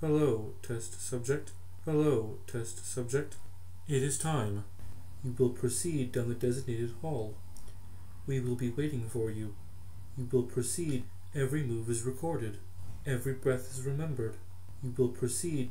Hello, test subject. Hello, test subject. It is time. You will proceed down the designated hall. We will be waiting for you. You will proceed. Every move is recorded. Every breath is remembered. You will proceed